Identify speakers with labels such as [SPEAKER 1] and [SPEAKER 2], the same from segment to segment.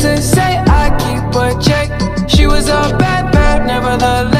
[SPEAKER 1] to say I keep a check. She was a bad, bad, nevertheless.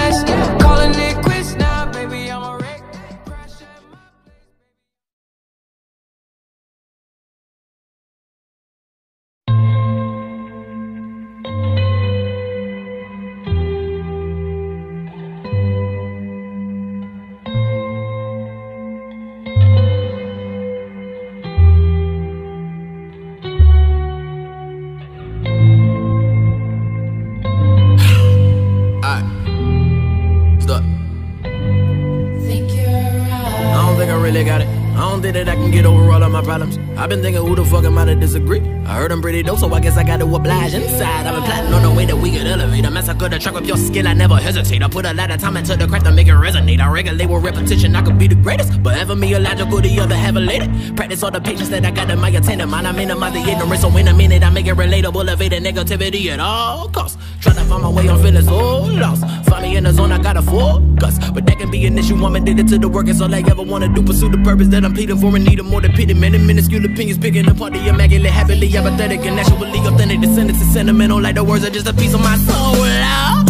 [SPEAKER 2] Really got it. I don't think that I can get over all of my problems. I've been thinking who the fuck am I to disagree? I heard I'm pretty dope, so I guess I gotta oblige inside. I've been plotting on the way that we could elevate. I massacre the track with your skill, I never hesitate. I put a lot of time into the craft to make it resonate. I regulate with repetition, I could be the greatest. But ever me illogical, the other have a elated. Practice all the patience that I got in my attendant mind. I minimize the ignorance, so in a minute I make it relatable, the negativity at all costs. Trying to find my way, I'm feeling so lost. Find me in the zone, I gotta focus. But that can be an issue, woman did it to the work, it's all I ever wanna do. Pursue the purpose that I'm pleading for and need a more than pity. Many minuscule opinions picking apart the immaculate, happily apathetic, and actually authentic. Descendants is sentimental, like the words are just a piece of my soul. Oh.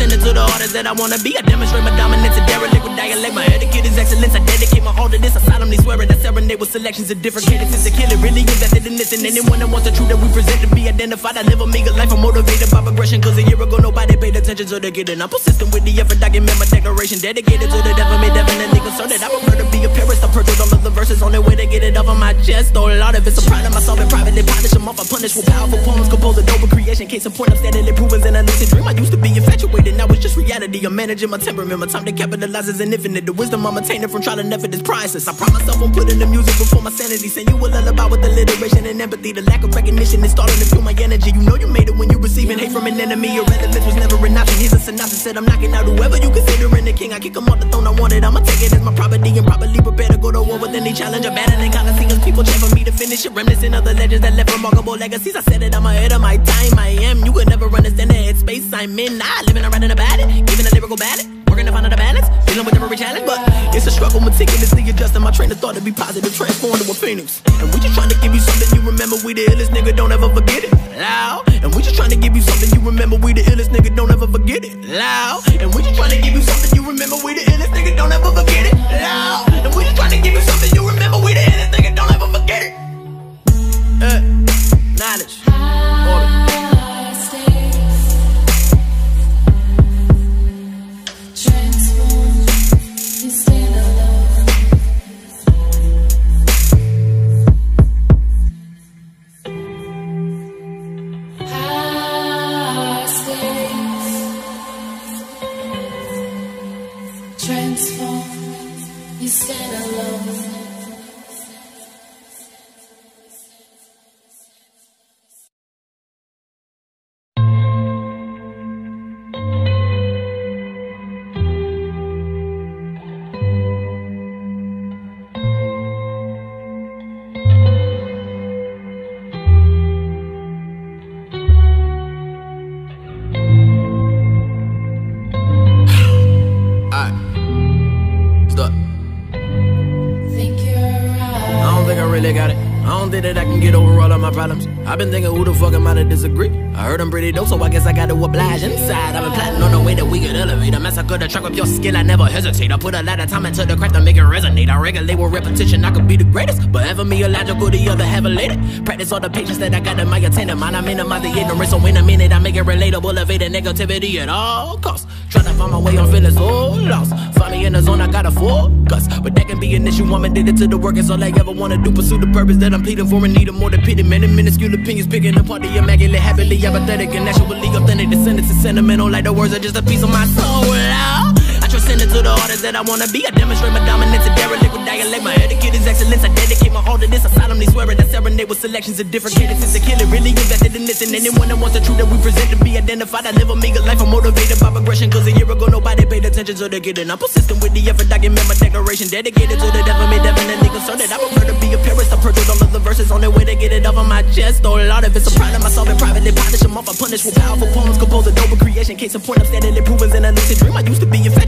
[SPEAKER 2] Into the artist that I wanna be. I demonstrate my dominance and derelict with dialect. My etiquette is excellence. I dedicate my all to this. I solemnly swear it. I serenade with selections of different cadences to kill it. Really invested in this. And anyone that wants the truth that we present to be identified. I live a meager life. I'm motivated by progression. Cause a year ago nobody paid attention to the getting. I'm persistent with the effort. Document my declaration. Dedicated to the devil. Me definitely concerned that I prefer to be a purist. I purchased all of the verses on their way to get it off of my chest. Though a lot of it's a pride of myself and privately polish them off. I punish with powerful poems. Compose a dope creation. Case in point, I'm standing steadily proving in a lucid dream. I used to be infatuated. Now it's just reality. I'm managing my temperament. My time to capitalize is an infinite. The wisdom I'm attaining from trial and effort is priceless. I promise myself I'm putting the music before my sanity. Send you a lullaby with alliteration and empathy. The lack of recognition is starting to fuel my energy. You know you made it when you receiving hate from an enemy. Your relevance was never an option. Here's a synopsis said I'm knocking out whoever you considering the king. I kick him off the throne. I want it. I'ma take it as my property and properly prepare to go to war with any challenge. I'm battling coliseums. People chant for me to finish it. Reminiscent of the legends that left remarkable legacies. I said it. I'm ahead of my time. I am. You could never understand the headspace I'm in. I living around in about it. Giving a lyrical ballad. Working to find out the balance. Dealing with every challenge. But it's a struggle. Meticulously adjusting my train of thought to be positive. Transformed to a phoenix. And we just trying to give you something you remember. We the illest nigga. Don't ever forget it. Loud. And we just trying to give you something you remember. We the illest nigga. Don't ever forget it. Loud. And we just trying to give you something you remember. We the illest nigga. Don't ever forget it. Loud. And we just trying to give you something you remember. We the illest nigga. Don't ever forget it. Uh, knowledge.
[SPEAKER 3] Transform, you stand alone.
[SPEAKER 2] Problems. I've been thinking who the fuck am I to disagree? I heard I'm pretty dope, so I guess I gotta oblige inside. I've been plotting on the way that we could elevate. I massacre the track with your skill, I never hesitate. I put a lot of time into the craft to make it resonate. I regulate with repetition, I could be the greatest. But ever me illogical, the other have a elated. Practice all the patience that I got in my attendant mind. I minimize the ignorance, so in a minute I make it relatable, evade the negativity at all costs. Trying to find my way, I'm feeling so lost. Find me in the zone, I gotta focus. But that can be an issue, woman did it to the work, it's all I ever wanna do. Pursue the purpose that I'm pleading for and need a more than pity. Many minuscule opinions picking apart the immaculate, happily apathetic, and actually authentic. Descendants is sentimental, like the words are just a piece of my soul. Into the artist that I wanna be. I demonstrate my dominance and derelict with dialect. My etiquette is excellence. I dedicate my all to this. I solemnly swear it. I serenade with selections of different cadences to kill it. Really invested in this. And anyone that wants the truth that we present to be identified. I live a meager life. I'm motivated by progression. Cause a year ago nobody paid attention to the getting. I'm persistent with the effort. Document my declaration. Dedicated to the devil. Me definitely concerned that I prefer to be a purist. I purchased all of the verses on their way to get it off of my chest. Though a lot of it's a problem, I solve it privately, polish them off. I punish with powerful poems, compose a dope creation. Case in point, I'm standing steadily proving in a lucid dream. I used to be infatuated, now it's just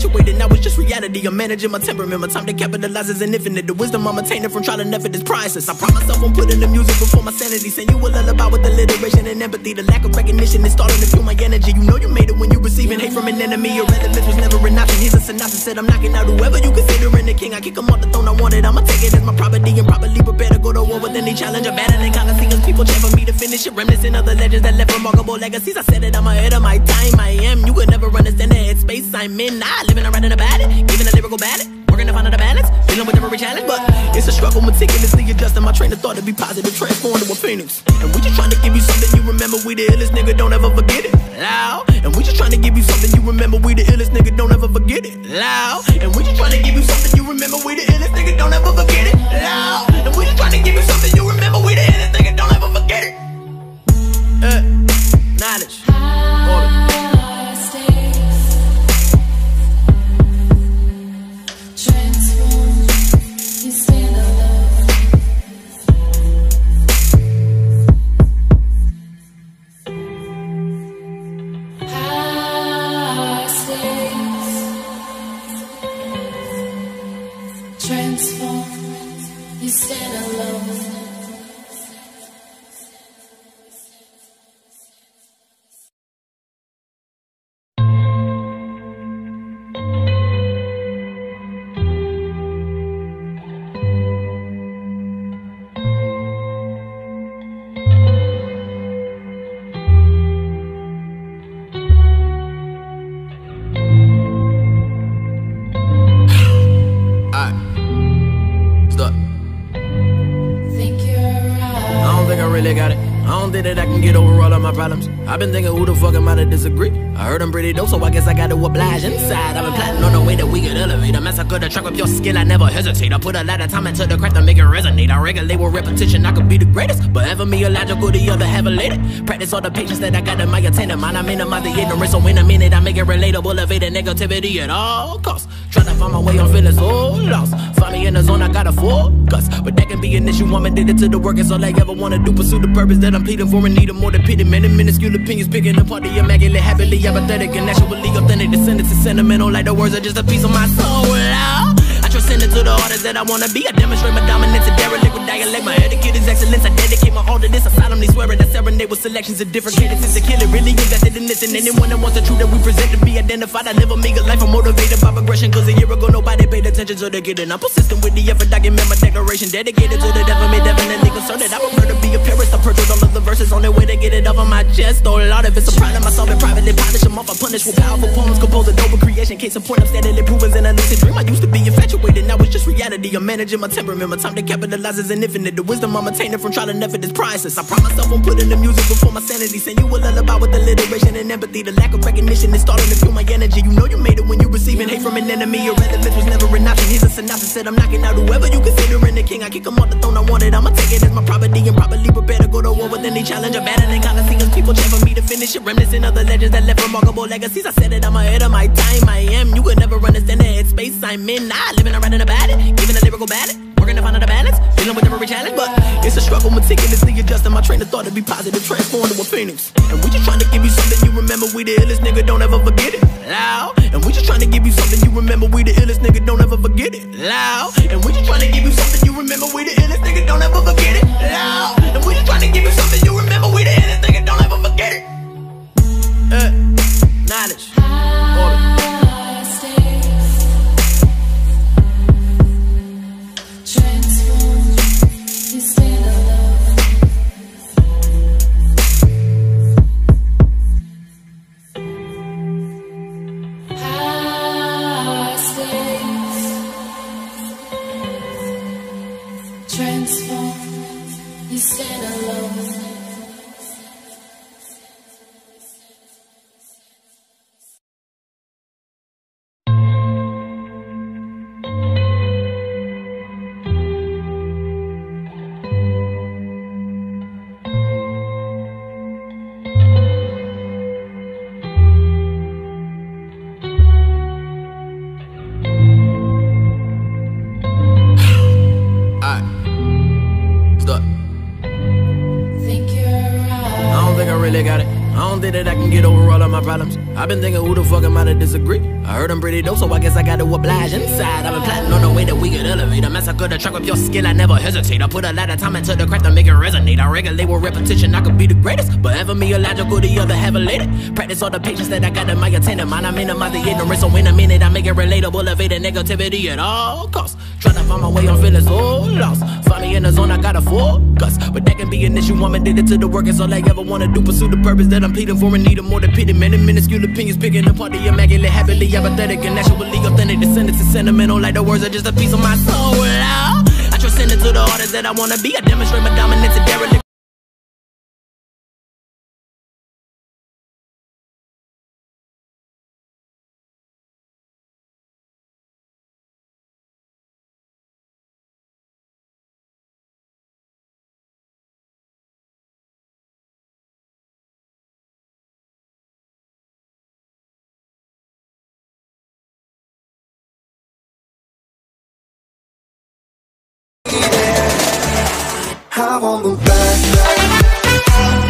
[SPEAKER 2] reality. I'm managing my temperament, my time to capitalize is an infinite. The wisdom I'm attaining from trial and effort is priceless. I promise I'm putting the music before my sanity. Send you a lullaby with alliteration and empathy. The lack of recognition is starting to fuel my energy. You know you made it when you receiving hate from an enemy. Your relevance was never an option. Here's a synopsis said I'm knocking out whoever you considering the king. I kick him off the throne I wanted. I'ma take it as my property and probably prepare to go to war with any challenge. I'm battling coliseums. People cheer for me to finish it. Reminiscing of the legends that left remarkable legacies. I said it, I'm ahead of my time. I am. You could never understand the headspace I'm in. Nah, living around in a bad Giving a lyrical ballad. To find out the balance. Dealing with every challenge. But it's a struggle meticulously adjusting my train of thought to be positive. Transform to a phoenix. And we just trying to give you something you remember. We the illest nigga. Don't ever forget it. Loud. And we just trying to give you something you remember. We the illest nigga. Don't ever forget it. Loud. And we just trying to give you That I can get over all of my problems. I've been thinking who the fuck am I to disagree? I heard I'm pretty dope, so I guess I gotta oblige inside. I've been plotting on the way that we could elevate. I massacre the track with your skill, I never hesitate. I put a lot of time into the craft to make it resonate. I regulate with repetition, I could be the greatest. But ever me illogical, the other have elated. Practice all the patience that I got in my attendant mind. I minimize the ignorance, so in a minute I make it relatable, evade the negativity at all costs. Trying to find my way, I'm feeling so lost. Find me in the zone, I got a focus. But that can be an issue, I'm addicted to the work, it's all I ever wanna do. Pursue the purpose that I'm pleading for and need a more than pity. Many minuscule opinions picking apart the immaculate, happily apathetic, and actually authentic. Descendants is sentimental, like the words are just a piece of my soul. Oh, I transcend into the artist that I wanna be. I demonstrate my dominance, a derelict with dialect. My etiquette is excellence. I dedicate my all to this. I solemnly swear it. I serenade with selections of different cadences to kill it. Really invested in this, and anyone that wants the truth that we present to be identified. I live a meager life. I'm motivated by progression. Cause a year ago nobody paid attention to the getting. I'm persistent with the effort. Document my declaration. Dedicated to the devil. Me definitely concerned that I prefer to be a purist. I purchase all of the verses on their way to get it off of my chest. Though a lot of it's a problem. I solve it privately. Polish them off. I punish with powerful poems. Compose a dope creation. Case in point. I'm steadily proving in a lucid dream. I used to be infatuated. Now it's just reality. I'm managing my temperament. My time to capitalize is an infinite. The wisdom I'm attaining from trial and effort is priceless. I promise myself I'm putting the music before my sanity. Send you a lullaby with alliteration and empathy. The lack of recognition is starting to fuel my energy. You know you made it when you receiving hate from an enemy. Your relevance was never an option. Here's a synopsis said I'm knocking out whoever you considering the king. I kick him off the throne I want it. I'ma take it as my property and probably prepare to go to war with any challenge. I'm battling coliseums. People cheer for me to finish it. Reminiscing of the legends that left remarkable legacies. I said it, I'm ahead of my time. I am. You could never understand the headspace I'm in. Nah, living around in a it. Giving a lyrical ballad. Working to find out the balance. Dealing with every challenge. But it's a struggle meticulously adjusting my train of thought to be positive. Transform to a phoenix. And we just trying to give you something you remember. We the illest nigga. Don't ever forget it. Loud. And we just trying to give you something you remember. We the illest nigga. Don't ever forget it. Loud. And we just trying to give you something you remember. We the illest nigga. Don't ever forget it. Loud. Don't think that I can get over all of my problems. I've been thinking who the fuck am I to disagree? I heard I'm pretty dope, so I guess I gotta oblige inside. I've been plotting on the way that we could elevate. I massacre the track with your skill, I never hesitate. I put a lot of time into the craft to make it resonate. I regulate with repetition, I could be the greatest. But ever me illogical, the other have a elated. Practice all the patience that I got in my attendant mind. I minimize the ignorance, so in a minute I make it relatable, evading negativity at all costs. Trying to find my way, I'm feeling so lost. Find me in the zone, I got a focus. But that can be an issue, I'm addicted to the work, it's all I ever wanna do. Pursue the purpose that I'm pleading for and need a more than pity. Many minuscule opinions picking apart the immaculate, happily apathetic, and actually authentic. Descendants is sentimental, like the words are just a piece of my soul. I transcend into the artist that I wanna be. I demonstrate my dominance and derelict.
[SPEAKER 4] I'm on the back.